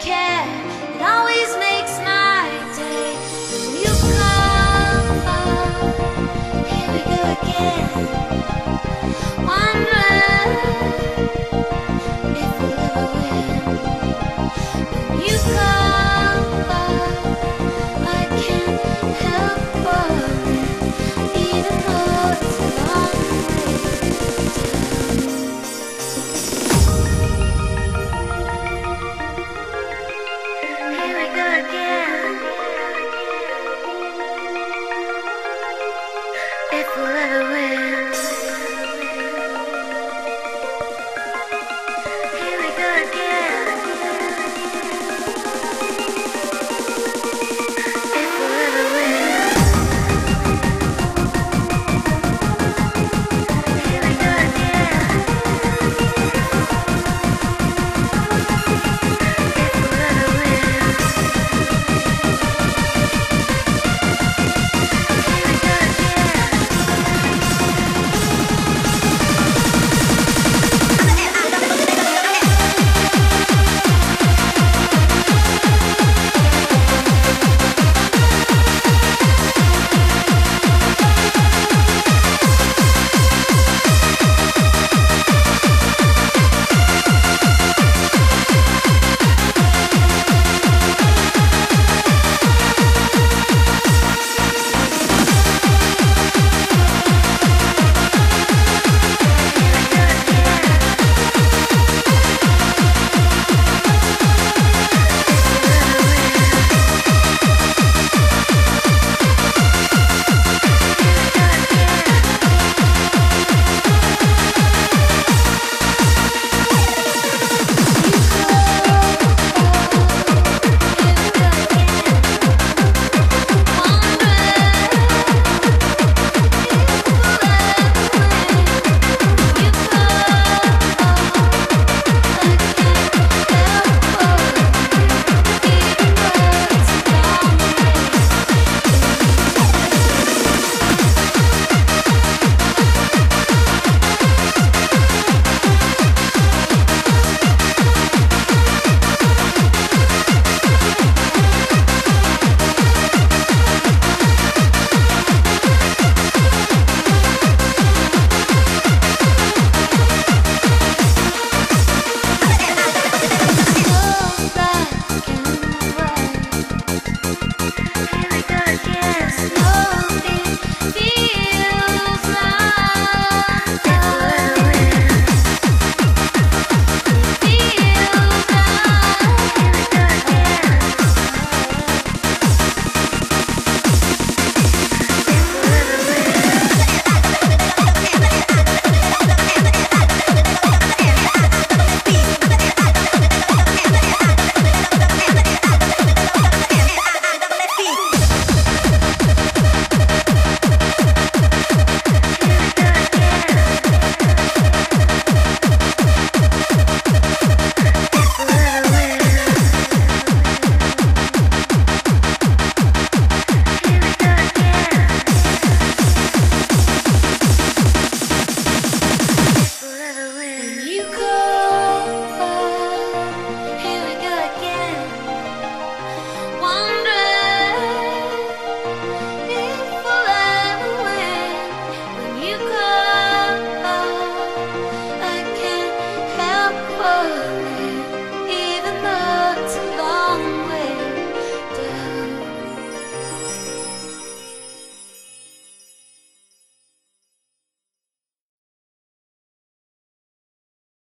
Care. It always makes slowly feel.